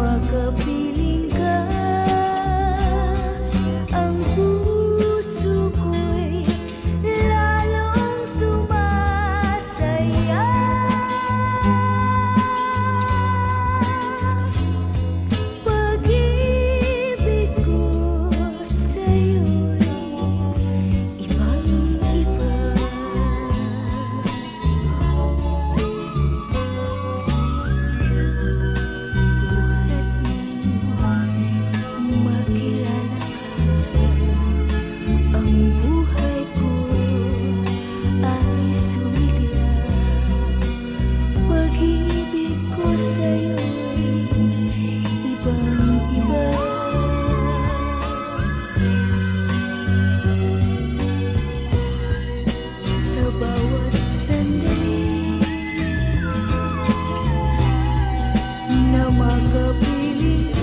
maka the beat.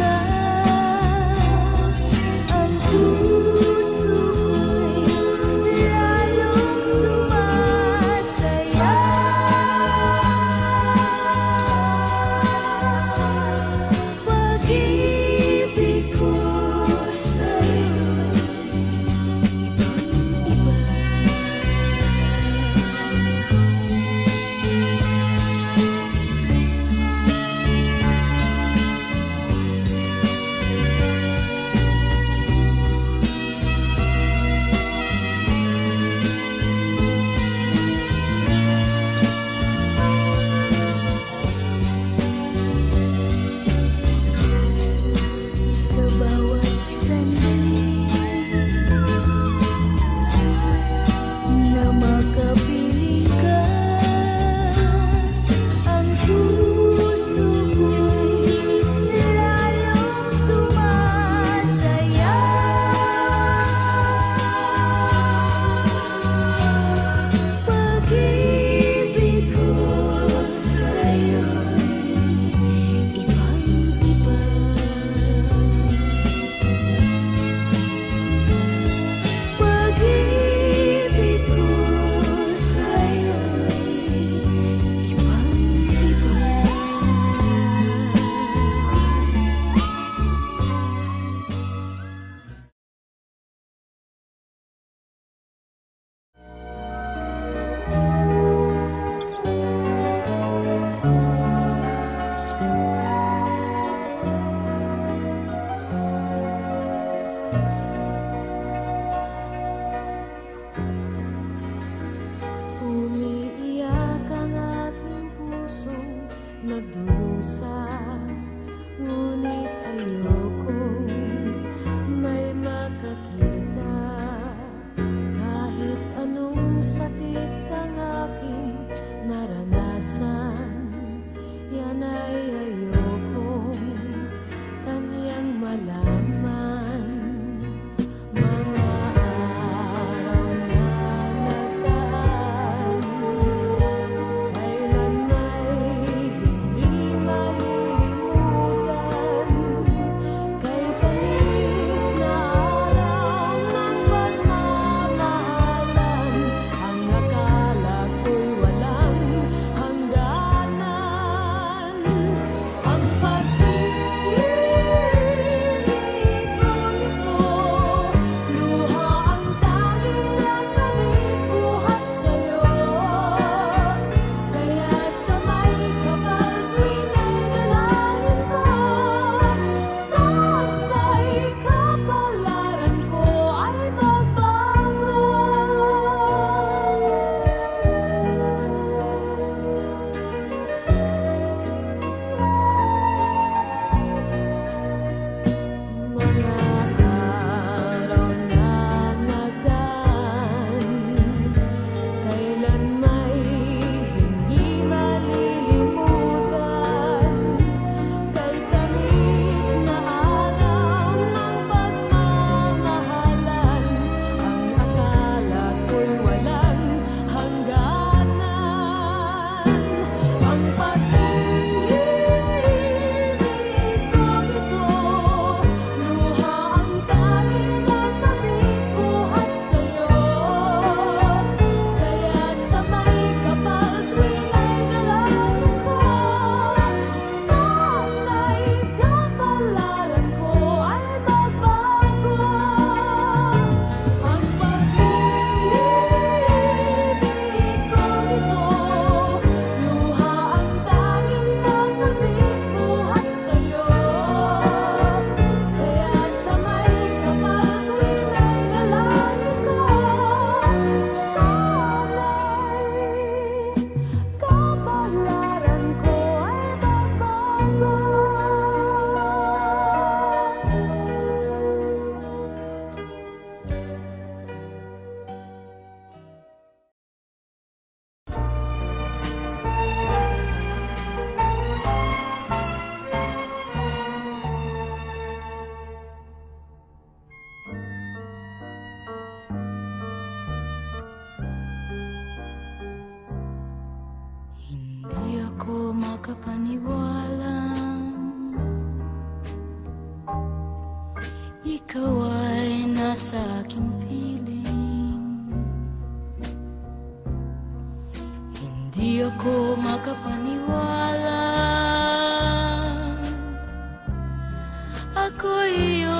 ako iyo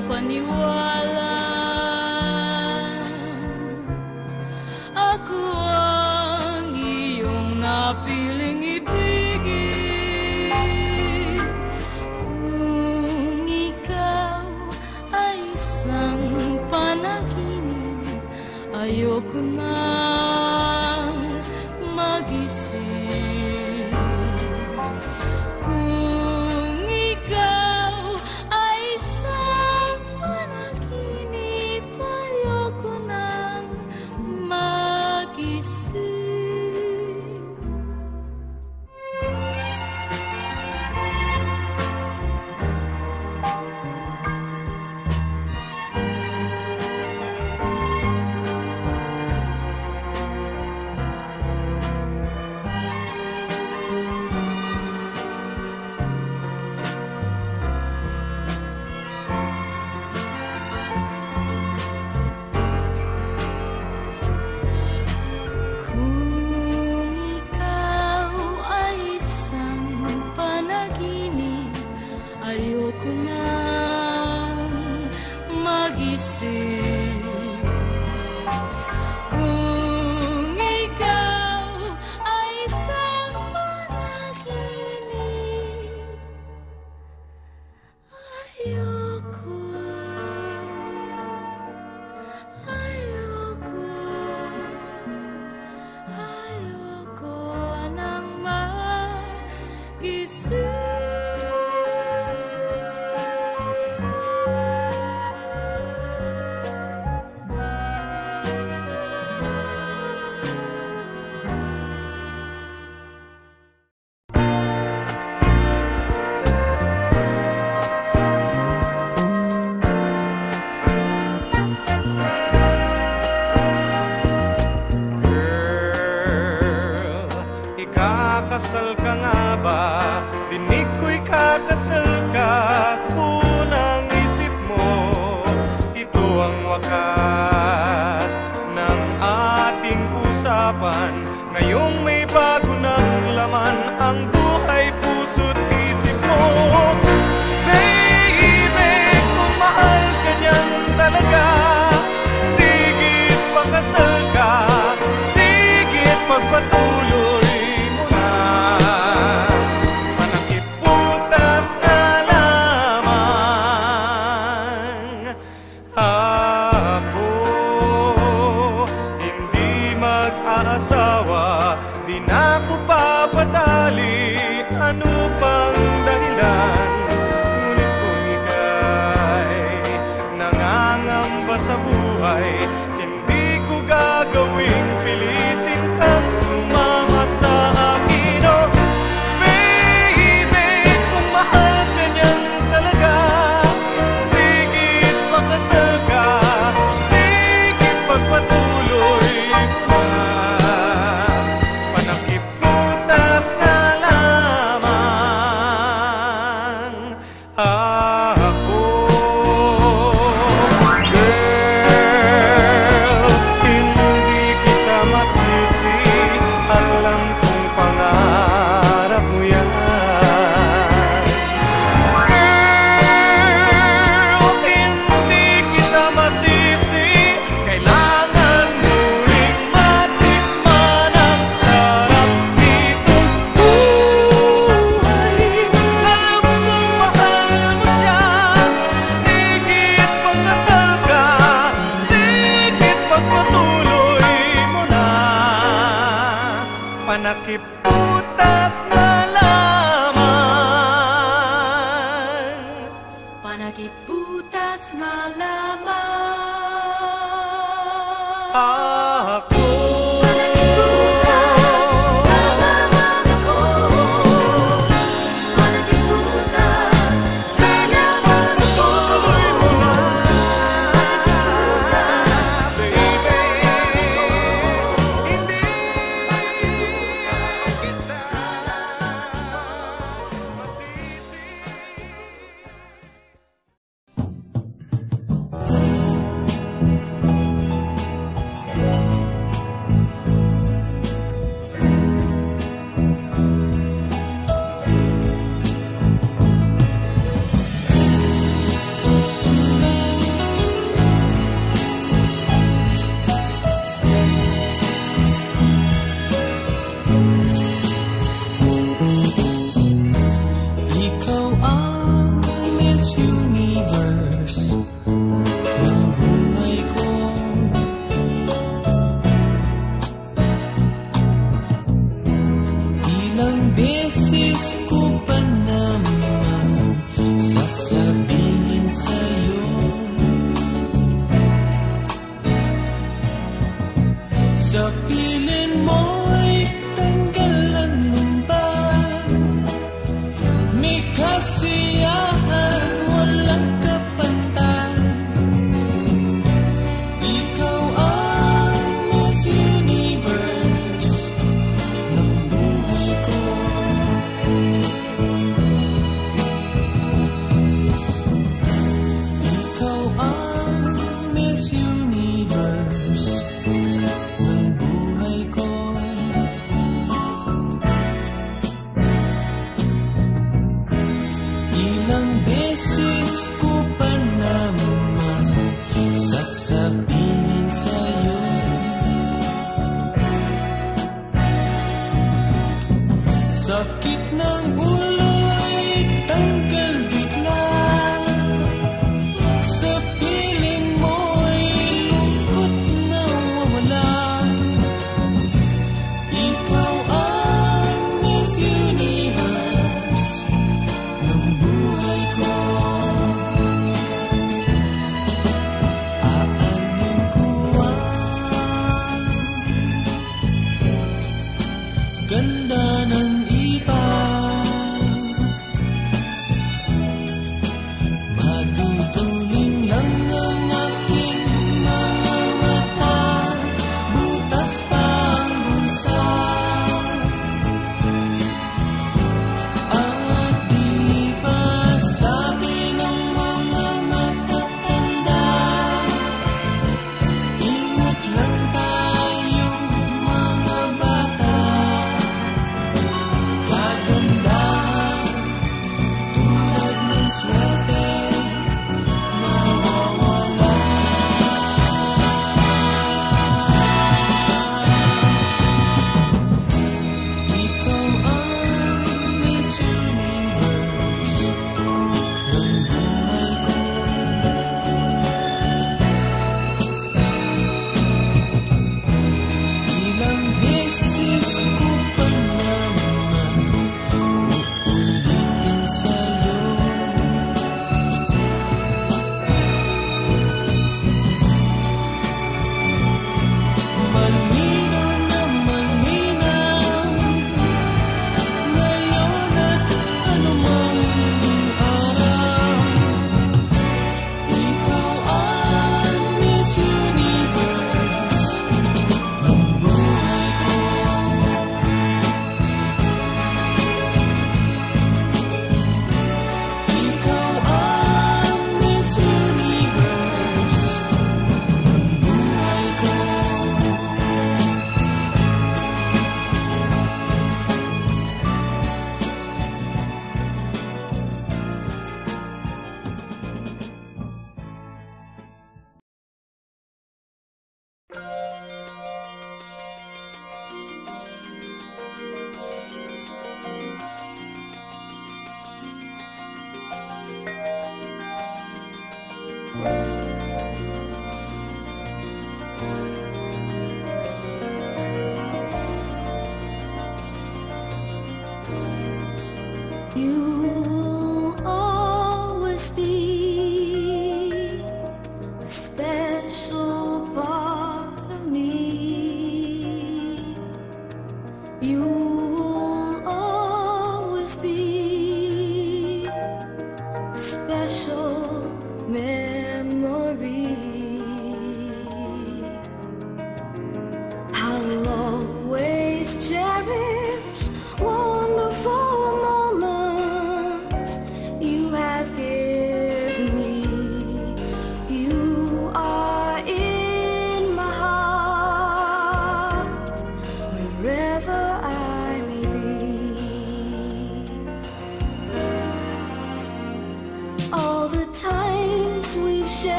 paniwala see. ang wakas ng ating usapan ngayong may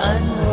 安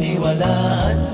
paniwalaan.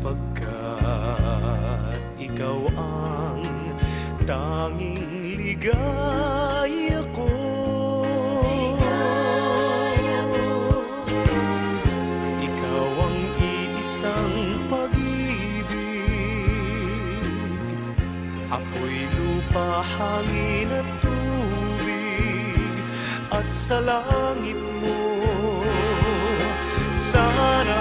sapagkat ikaw ang tanging ligaya ko. Ligaya ko. Ikaw ang iisang pag-ibig, apoy lupa, hangin at tubig, at sa langit mo sana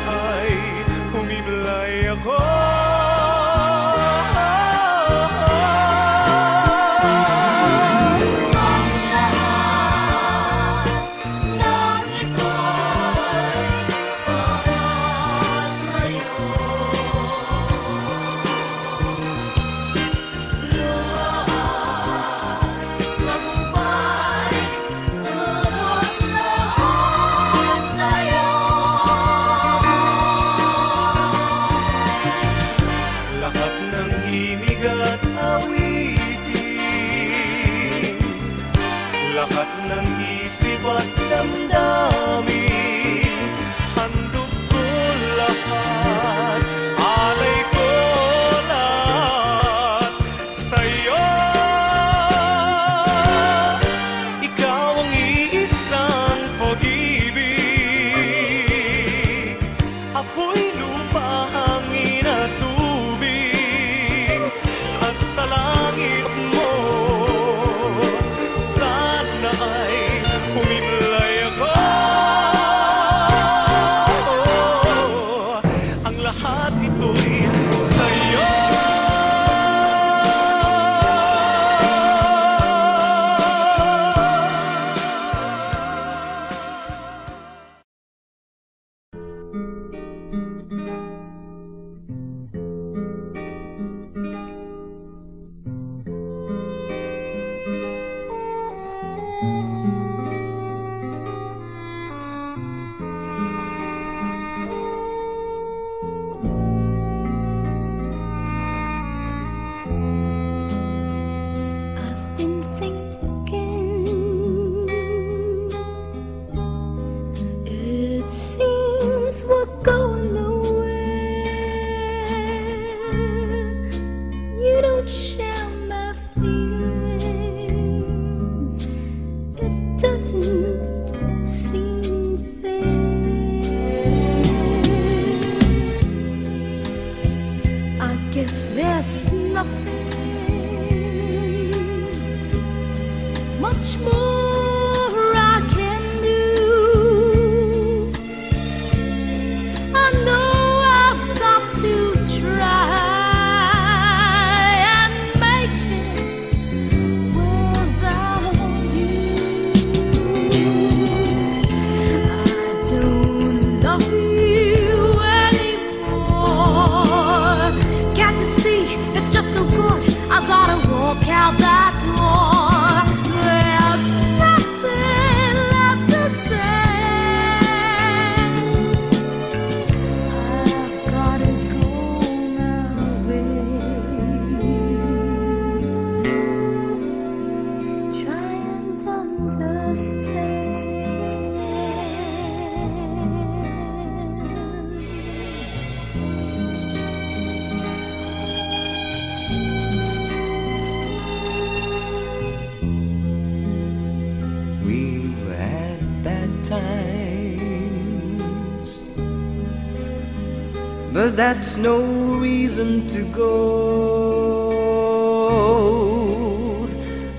that's no reason to go.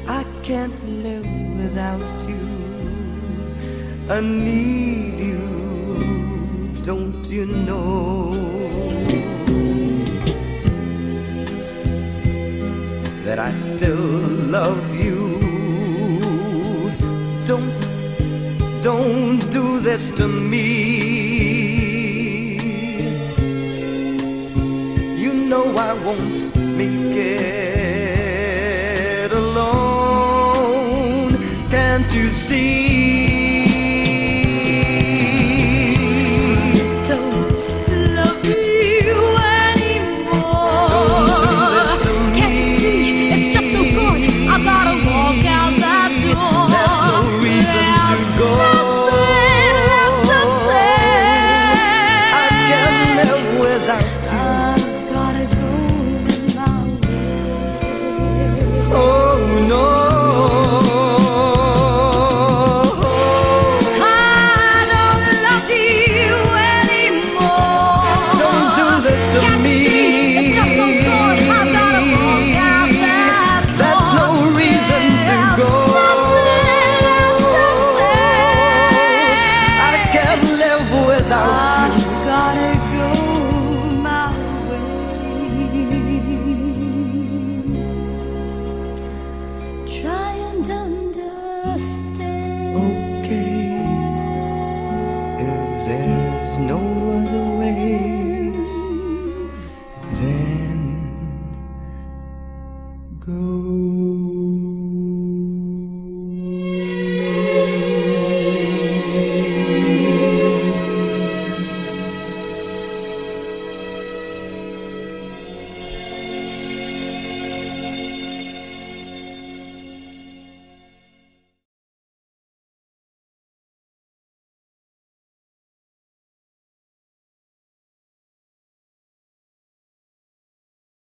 I can't live without you. I need you, don't you know? That I still love you. Don't, don't do this to me. I won't make it alone. Can't you see?